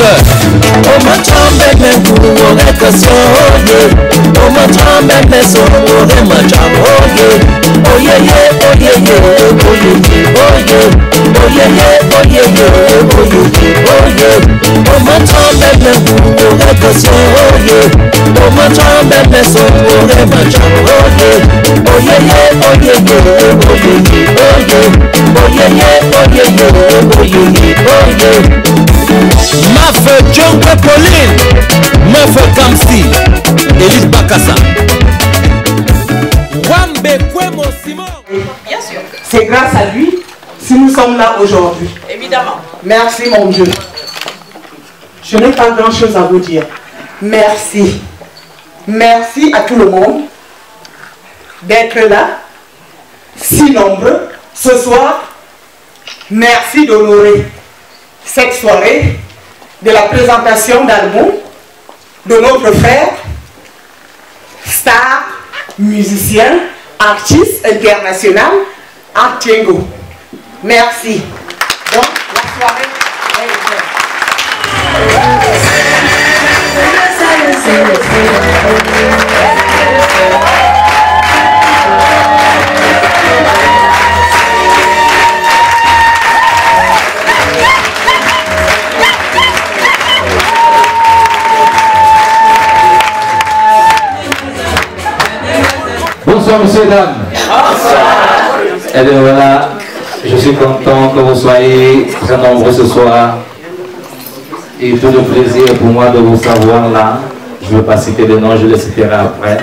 Oga Omachambele Kuwore kaso oye Omachambele Sorore macham oye Oyeye oyeye oyeye oye Oyeye oyeye oyeye oye Omachambele Kuwore kaso oye Omachambele Sorore macham oye Oyeye oyeye oyeye oye Oyeye oyeye oyeye oye Maf Pauline, Maf Kamsi, Élite Bakassa. Wambe Kwemo Simon. Bien sûr, C'est grâce à lui si nous sommes là aujourd'hui. évidemment. Merci mon Dieu. Je n'ai pas grand-chose à vous dire. Merci. Merci à tout le monde d'être là, si nombreux, ce soir. Merci d'honorer cette soirée de la présentation d'album de notre frère, star, musicien, artiste international, Artiengo. Merci. Donc, la soirée est Bonsoir, messieurs, dames. Et bien voilà, je suis content que vous soyez très nombreux ce soir. Et tout le plaisir pour moi de vous savoir là. Je ne vais pas citer le nom, je le citerai après.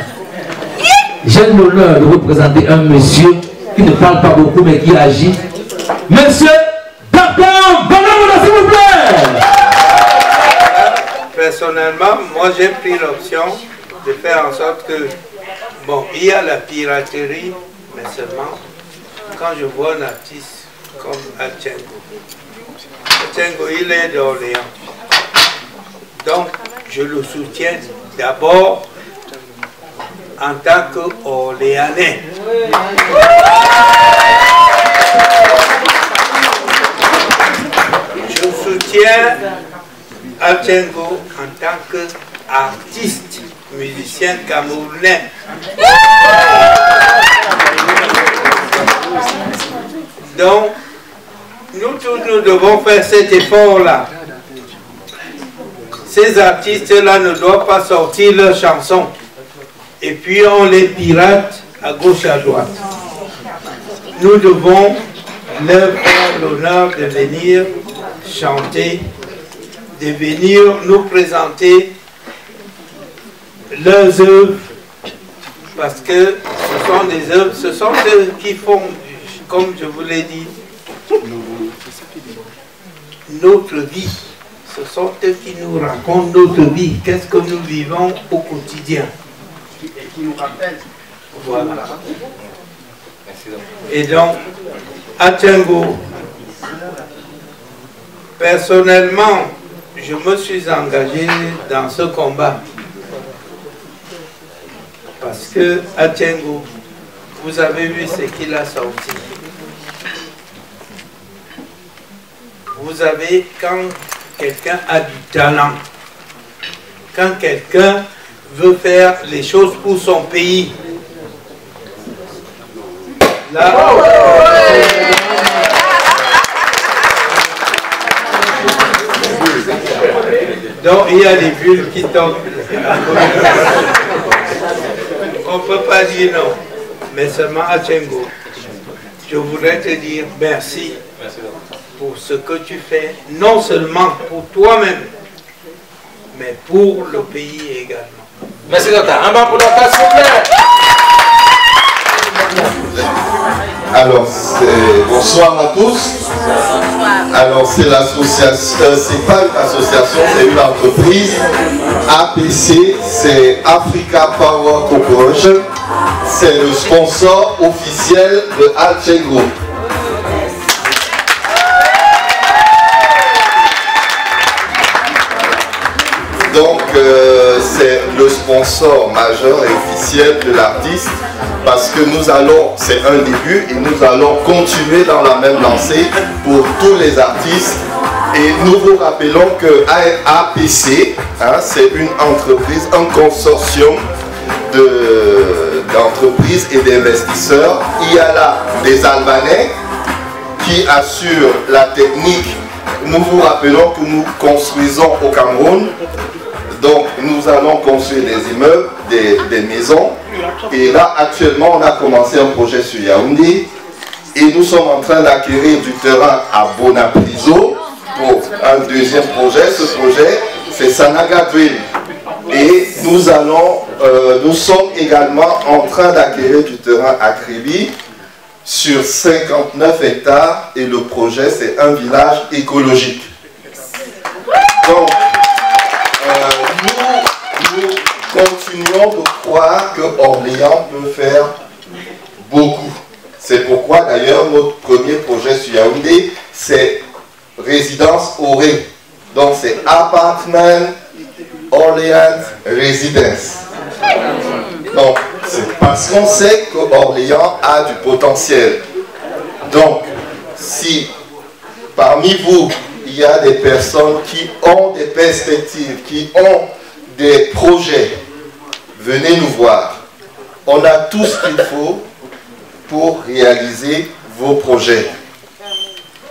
J'ai l'honneur de vous présenter un monsieur qui ne parle pas beaucoup mais qui agit. Monsieur Dapam, venez s'il vous plaît. Personnellement, moi j'ai pris l'option de faire en sorte que, bon, il y a la piraterie, mais seulement quand je vois un artiste comme Achengo. Achengo, il est d'Orléans. Donc, je le soutiens d'abord en tant qu'Orléanais. Je soutiens Achengo en tant qu'artiste, musicien camerounais. Donc, nous tous, nous devons faire cet effort-là. Ces artistes-là ne doivent pas sortir leurs chansons. Et puis on les pirate à gauche à droite. Nous devons leur faire l'honneur de venir chanter, de venir nous présenter leurs œuvres, parce que ce sont des œuvres, ce sont eux qui font, comme je vous l'ai dit, notre vie. Ce sont eux qui nous racontent notre vie, qu'est-ce que nous vivons au quotidien? Et qui nous rappelle. Voilà. Et donc, à Tchengo, personnellement, je me suis engagé dans ce combat. Parce que à Tchengo, vous avez vu ce qu'il a sorti. Vous avez, quand quelqu'un a du talent, quand quelqu'un veut faire les choses pour son pays, là, donc il y a des bulles qui tombent. On ne peut pas dire non, mais seulement à Tchengo. Je voudrais te dire merci pour ce que tu fais, non seulement pour toi-même, mais pour le pays également. Merci docteur. Un pour. Alors, c'est- bonsoir à tous. Alors, c'est l'association, euh, c'est pas une association, c'est une entreprise. APC, c'est Africa Power Corporation. C'est le sponsor officiel de Alche Group. C'est le sponsor majeur et officiel de l'artiste parce que nous allons, c'est un début et nous allons continuer dans la même lancée pour tous les artistes. Et nous vous rappelons que APC, hein, c'est une entreprise, un consortium de- d'entreprises et d'investisseurs. Il y a là des Albanais qui assurent la technique. Nous vous rappelons que nous construisons au Cameroun donc, nous allons construire des immeubles, des, maisons. Et là, actuellement, on a commencé un projet sur Yaoundé. Et nous sommes en train d'acquérir du terrain à Bonapriso pour un deuxième projet. Ce projet, c'est Sanaga. Et nous allons, euh, nous sommes également en train d'acquérir du terrain à Kribi sur 59 hectares. Et le projet, c'est un village écologique. Donc, continuons de croire que Orléans peut faire beaucoup. C'est pourquoi d'ailleurs notre premier projet sur Yaoundé, c'est résidence Auré. Donc c'est Apartment Orléans Residence. Donc c'est parce qu'on sait que Orléans a du potentiel. Donc si parmi vous, il y a des personnes qui ont des perspectives, qui ont des projets. Venez nous voir. On a tout ce qu'il faut pour réaliser vos projets.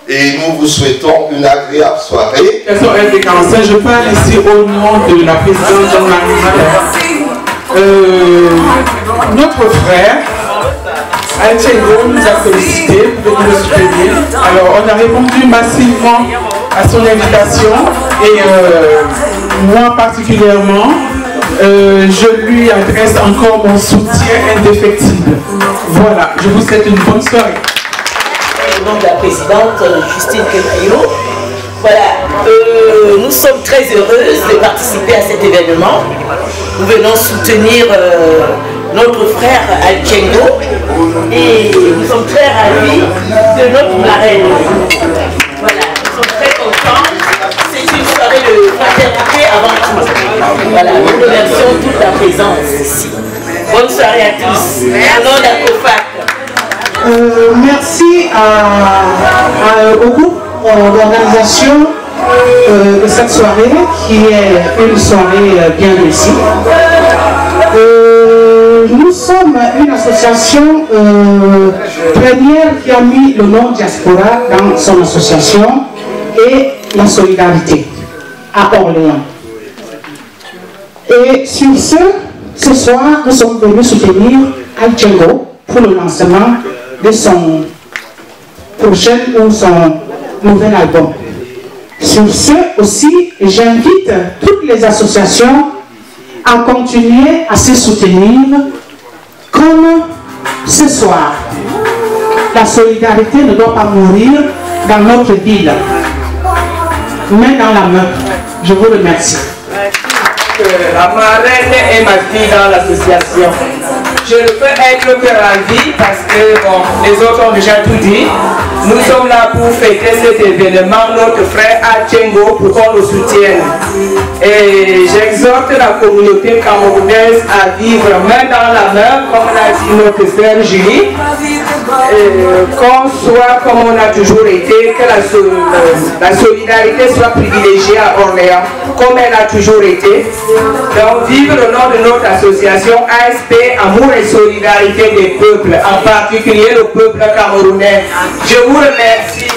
Et nous vous souhaitons une agréable soirée. Question FD45, je parle ici au nom de la présidente Jean-Marie euh, Notre frère, Alchengo, nous a sollicité pour le soutenir. Alors, on a répondu massivement à son invitation et euh, moi particulièrement, euh, je lui adresse encore mon soutien indéfectible. Voilà, je vous souhaite une bonne soirée. au nom de la présidente euh, Justine Keprio. Voilà, euh, nous sommes très heureuses de participer à cet événement. Nous venons soutenir notre frère Alchengo et nous sommes très ravis de notre marraine. Voilà, nous sommes très contents. Fraternité avant tout. Voilà, nous remercions toute la présence ici. Bonne soirée à tous. De la COFAC. Euh, merci à- à- au groupe euh, d'organisation euh, de cette soirée qui est une soirée euh, bien réussie. Euh, nous sommes une association euh, première qui a mis le nom diaspora dans son association et la solidarité à Orléans. Et sur ce, ce soir, nous sommes venus soutenir Alchengo pour le lancement de son prochain ou son nouvel album. Sur ce aussi, j'invite toutes les associations à continuer à se soutenir comme ce soir. La solidarité ne doit pas mourir dans notre ville, mais dans la main. Je vous remercie. La marraine est ma fille dans l'association. je ne peux être que ravi parce que bon, les autres ont déjà tout dit. Nous sommes là pour fêter cet événement, notre frère Achengo, pour qu'on le soutienne. Et j'exhorte la communauté camerounaise à vivre main dans la main, comme l'a dit notre sœur Julie. Euh, qu'on soit comme on a toujours été, que la, euh, la solidarité soit privilégiée à Orléans, comme elle a toujours été. Donc, vive le nom de notre association ASP, Amour et Solidarité des peuples, en particulier le peuple camerounais. Je vous remercie.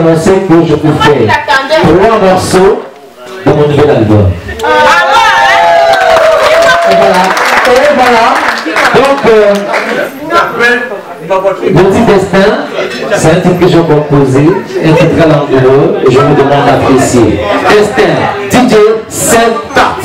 annoncer que je vous fais trois morceaux de mon nouvel album. Ah et voilà. Et voilà. Donc, euh, mon petit destin, c'est un titre que j'ai composé, un titre à et je vous demande d'apprécier. Destin, DJ Senta.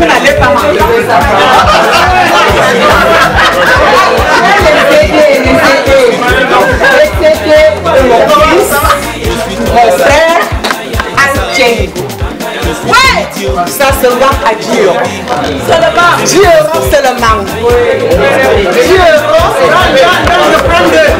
Vous n'allez pas m'enlever ça. Mon frère. Ouais, ça se vend à Dieu. Seulement. Dieu seulement. Dieu je prends deux.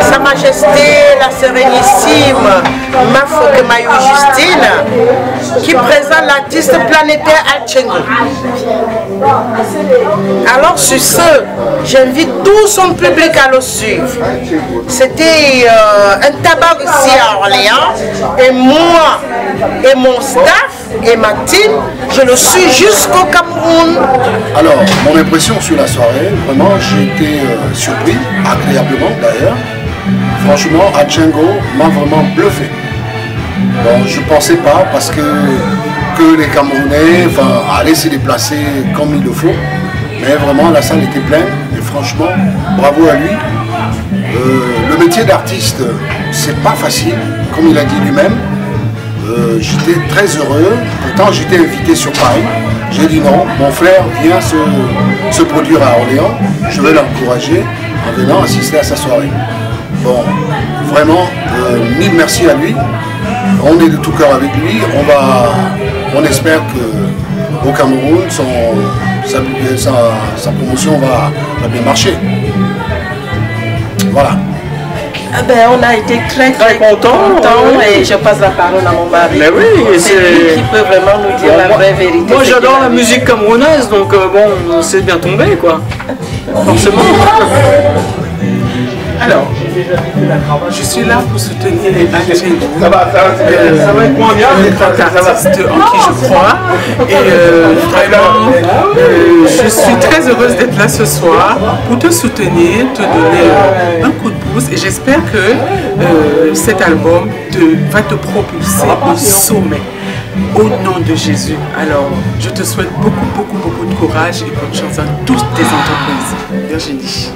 Sa Majesté la Sérénissime Mafoke Mayou Justine qui présente l'artiste planétaire Alchengo. Alors sur ce, j'invite tout son public à le suivre. C'était euh, un tabac ici à Orléans et moi et mon staff et ma team, je le suis jusqu'au Cameroun. Alors, mon impression sur la soirée, vraiment, j'ai été euh, surpris, agréablement d'ailleurs. Franchement, Achengo m'a vraiment bluffé. Bon, je ne pensais pas parce que, que les Camerounais allaient se déplacer comme il le faut. Mais vraiment, la salle était pleine et franchement, bravo à lui. Euh, le métier d'artiste, c'est pas facile, comme il a dit lui-même. Euh, j'étais très heureux. Pourtant, j'étais invité sur Paris. J'ai dit non, mon frère vient se, se produire à Orléans. Je vais l'encourager en venant assister à sa soirée. Bon, vraiment, euh, mille merci à lui. On est de tout cœur avec lui. On, va, on espère que au Cameroun, son, sa, sa, sa promotion va, va bien marcher. Voilà. Ah ben, on a été très très, contents et je passe la parole à mon mari. Mais oui, c'est lui qui peut vraiment nous dire la vraie vérité. Moi j'adore la musique camerounaise, donc euh, bon, c'est bien tombé quoi. Forcément. Alors, je suis là pour soutenir les Algériens. Ça va, ça va, ça va être moins bien. artiste en qui je crois. Et euh, vraiment, euh, je suis très heureuse d'être là ce soir pour te soutenir, te donner euh, un coup de pouce. Et j'espère que euh, cet album te, va te propulser au sommet. Au nom de Jésus. Alors, je te souhaite beaucoup, beaucoup, beaucoup de courage et bonne chance à toutes tes entreprises. Virginie.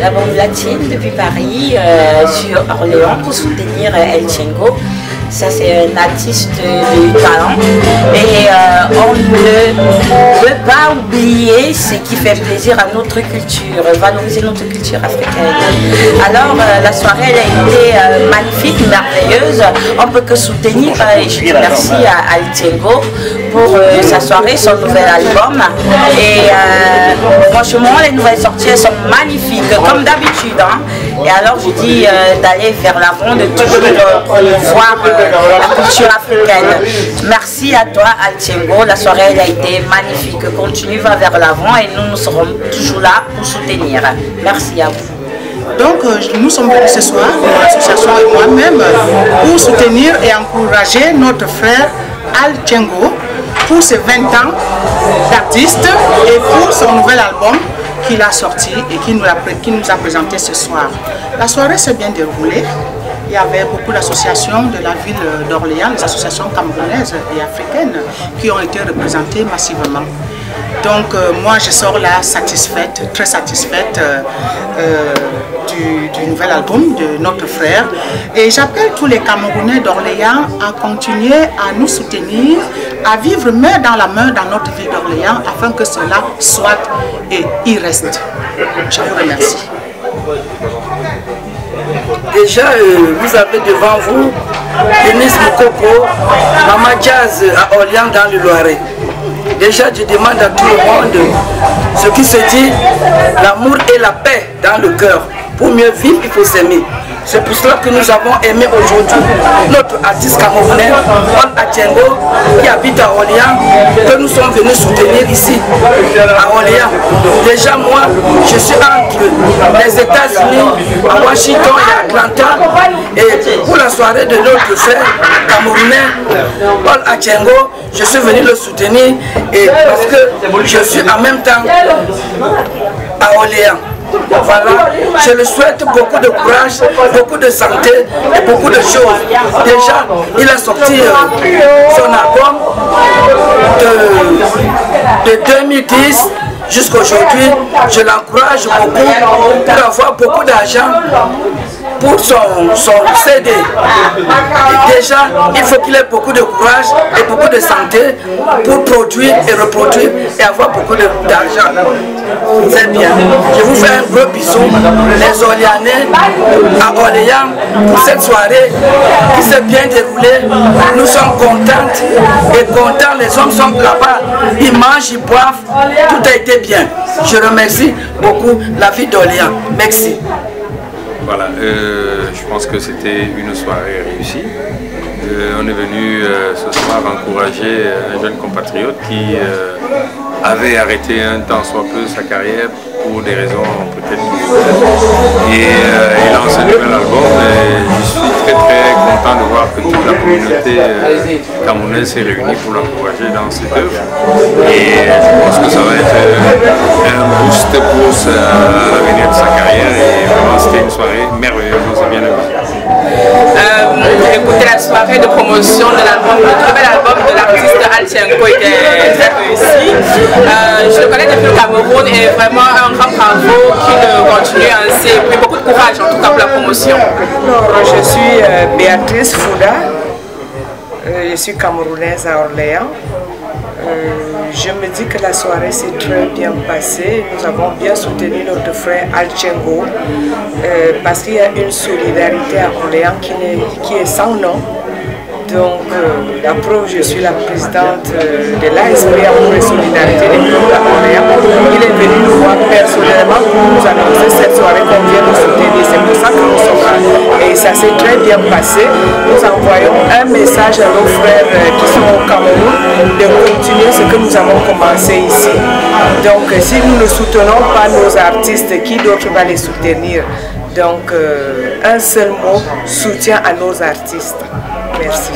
La bande latine depuis Paris euh, sur Orléans pour soutenir euh, El Chengo. Ça, c'est un artiste de talent. Et euh, on ne peut pas oublier ce qui fait plaisir à notre culture, valoriser notre culture africaine. Alors, la soirée, elle a été euh, merveilleuse. On peut que soutenir et je dis merci à Altengo pour euh, sa soirée, son nouvel album. Et euh, franchement, les nouvelles sorties elles sont magnifiques, comme d'habitude. hein. Et alors, je dis euh, d'aller vers l'avant, de toujours euh, euh, la culture africaine. Merci à toi, Altiengo. La soirée a été magnifique. Continue, va vers l'avant et nous, nous serons toujours là pour soutenir. Merci à vous. Donc, euh, nous sommes venus ce soir, l'association et moi-même, pour soutenir et encourager notre frère Al Tchengo pour ses 20 ans d'artiste et pour son nouvel album qu'il a sorti et qu'il nous, a présenté ce soir. La soirée s'est bien déroulée. Il y avait beaucoup d'associations de la ville d'Orléans, les associations camerounaises et africaines qui ont été représentées massivement. Donc euh, moi je sors là satisfaite, très satisfaite euh, du, nouvel album de notre frère. Et j'appelle tous les Camerounais d'Orléans à continuer à nous soutenir, à vivre main dans la main dans notre ville d'Orléans afin que cela soit et y reste. Je vous remercie. Déjà, euh, vous avez devant vous Denis Mokoko, Mama Jazz à Orléans dans le Loiret. Déjà, je demande à tout le monde ce qui se dit, l'amour et la paix dans le cœur. Pour mieux vivre, il faut s'aimer. C'est pour cela que nous avons aimé aujourd'hui notre artiste camerounais, Paul Atiengo, qui habite à Orléans, que nous sommes venus soutenir ici, à Orléans. Déjà, moi, je suis entre les États-Unis, à Washington et Atlanta. Et pour la soirée de notre frère camerounais, Paul Atiengo, je suis venu le soutenir et parce que je suis en même temps à Orléans. Voilà, je lui souhaite beaucoup de courage, beaucoup de santé et beaucoup de choses. Déjà, il a sorti euh, son album de, de 2010 jusqu'à aujourd'hui. Je l'encourage beaucoup pour avoir beaucoup d'argent pour son, son CD. Déjà, il faut qu'il ait beaucoup de courage et beaucoup de santé pour produire et reproduire et avoir beaucoup d'argent. C'est bien. Je vous fais un gros bisou, les Orléanais à Orléans, pour cette soirée qui s'est bien déroulée. Nous sommes contentes et contents. Les hommes sont là-bas. Ils mangent, ils boivent. Tout a été bien. Je remercie beaucoup la ville d'Orléans. Merci. Voilà, euh, je pense que c'était une soirée réussie. Euh, on est venu euh, ce soir encourager un jeune compatriote qui avait arrêté un temps soit peu sa carrière pour des raisons peut-être Et il lance un nouvel album très très content de voir que toute la communauté euh, camerounaise s'est réunie pour l'encourager dans cette œuvre. Et je pense que ça va être euh, un boost pour l'avenir de sa carrière et vraiment c'était une soirée merveilleuse, on s'est bien amusé. Euh, écoutez, la soirée de promotion de l'album, le nouvel album de l'artiste Alchenko était très réussi. Euh, je le connais depuis le Cameroun et vraiment un grand bravo qu'il continue ainsi. Et puis beaucoup de courage en tout cas pour la promotion. Alors, je suis euh, Béatrice Fouda. Euh, je suis camerounaise à Orléans. Je me dis que la soirée s'est très bien passée. Nous avons bien soutenu notre frère Alchengo parce qu'il y a une solidarité à Orléans qui est sans nom. Donc, euh, la je suis la présidente euh, de l'ASP Amour et Solidarité des à Orléans. Il est venu nous voir personnellement pour nous annoncer cette soirée qu'on vient de soutenir. C'est pour ça que nous sommes là. Et ça s'est très bien passé. Nous envoyons un message à nos frères euh, qui sont au Cameroun de continuer ce que nous avons commencé ici. Donc, euh, si nous ne soutenons pas nos artistes, qui d'autre va les soutenir? Donc, un seul mot, soutien à nos artistes. Merci.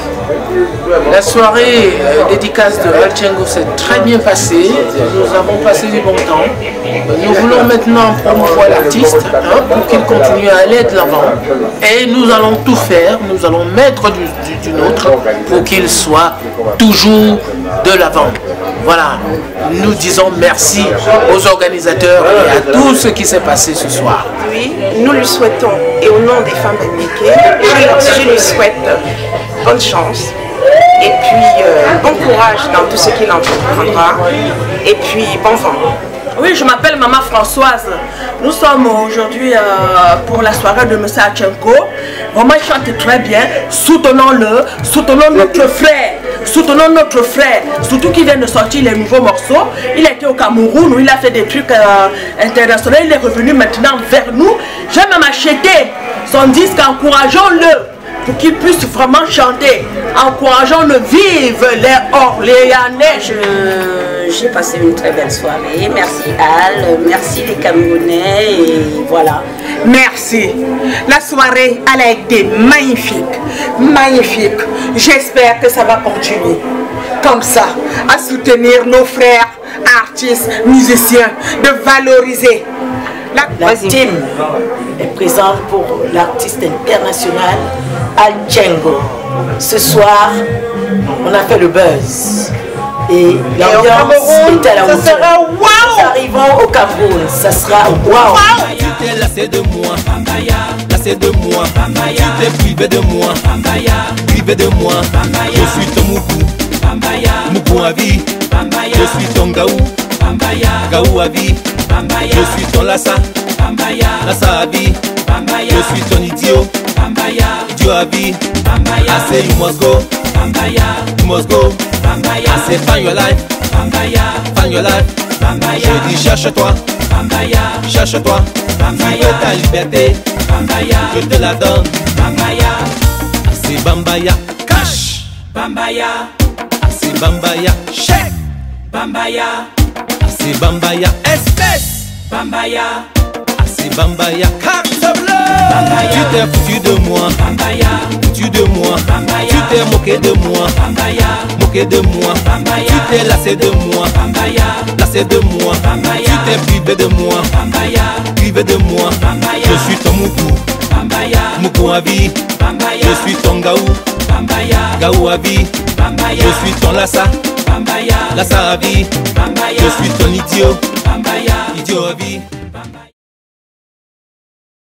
La soirée euh, dédicace de Alchengo s'est très bien passée. Nous avons passé du bon temps. Nous voulons maintenant promouvoir l'artiste hein, pour qu'il continue à aller de l'avant. Et nous allons tout faire, nous allons mettre du, du- nôtre pour qu'il soit toujours de l'avant. Voilà, nous disons merci aux organisateurs et à tout ce qui s'est passé ce soir. Oui, nous lui souhaitons, et au nom des femmes leur- je lui souhaite bonne chance. Et puis, euh, bon courage dans tout ce qu'il entreprendra. Et puis, bon vent. Oui, je m'appelle Maman Françoise. Nous sommes aujourd'hui euh, pour la soirée de M. Achenko. Vraiment, il chante très bien. Soutenons-le, soutenons notre frère, soutenons notre frère. Surtout qu'il vient de sortir les nouveaux morceaux. Il a été au Cameroun où il a fait des trucs euh, internationaux. Il est revenu maintenant vers nous. J'ai même acheté son disque. Encourageons-le pour qu'il puisse vraiment chanter. Encourageons-le. Vive les Orléanais. J'ai passé une très belle soirée. Merci Al, merci les Camerounais et voilà. Merci. La soirée, elle a été magnifique. Magnifique. J'espère que ça va continuer. Comme ça, à soutenir nos frères artistes, musiciens, de valoriser. La team est présente pour l'artiste international Alchengo. Ce soir, on a fait le buzz. Et l'ambiance est à la ça hauteur. sera wow! Nous arrivons au Cameroun, ça sera wow! Tu t'es lassé de moi, lassé de moi, tu t'es privé de moi, privé de moi, je suis ton mougou, mougou à vie, je suis ton gaou, gaou à vie, je suis ton lassa, lassa à vie, je suis ton idiot, idiot à vie, assez you must go, you must go, find your life, find your life, je dis cherche-toi, cherche-toi, tu veux ta liberté, je te la donne, c'est Bambaya, cash, Bambaya, c'est Bambaya, chèque, Bambaya, c'est Bambaya, espèce, Bambaya, c'est Bambaya, carte bleue, tu t'es foutu de moi, foutu de moi, tu t'es moqué de moi, moqué de moi, tu t'es lassé de moi, lassé de moi, tu t'es privé de moi, privé de moi, je suis ton mougou, mougou à vie, je suis ton gaou, gaou à vie, je suis ton lassa, lassa à vie, je suis ton idiot, idiot à vie.